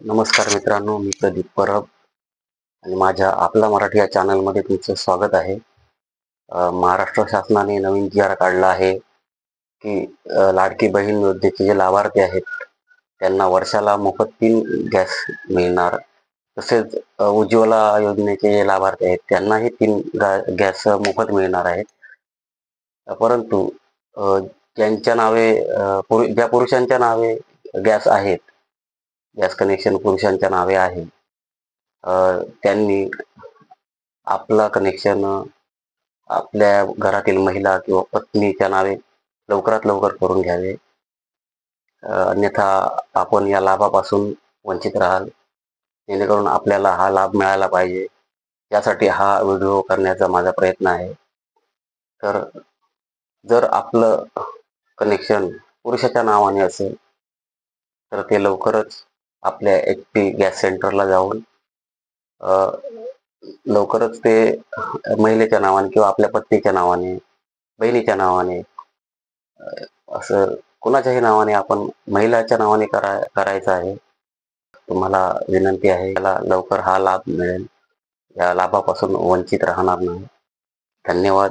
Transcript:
नमस्कार मित्रांनो मी प्रदीप परब आणि माझ्या आपला मराठी या चॅनलमध्ये तुमचं स्वागत आहे. महाराष्ट्र शासनाने नवीन जी आर काढला आहे की लाडकी बहीण योजनेचे जे लाभार्थी आहेत त्यांना वर्षाला मोफत तीन गॅस मिळणार. तसेच उज्ज्वला योजनेचे जे लाभार्थी आहेत त्यांनाही तीन गॅस मोफत मिळणार आहेत. परंतु ज्यांच्या नावे पुरु- ज्या पुरुषांच्या नावे गॅस आहेत गॅस कनेक्शन पुरुषांच्या नावे आहे. त्यांनी आपला कनेक्शन आपल्या घरातील महिला किंवा पत्नीच्या नावे लवकरात लवकर करून घ्यावे. अन्यथा आपण या लाभापासून वंचित राहाल. जेणेकरून आपल्याला हा लाभ मिळाला पाहिजे. यासाठी हा व्हिडिओ करण्याचा माझा प्रयत्न आहे. तर जर आपलं कनेक्शन पुरुषाच्या नावाने असेल तर ते लवकरच आपल्या एच पी गॅस सेंटरला जाऊन लवकरच ते महिलेच्या नावाने किंवा आपल्या पत्नीच्या नावाने बहिणीच्या नावाने असं कुणाच्याही नावाने आपण महिलाच्या नावाने करा करायचं आहे. तुम्हाला विनंती आहे त्याला लवकर हा लाभ मिळेल. या लाभापासून वंचित राहणार नाही. धन्यवाद.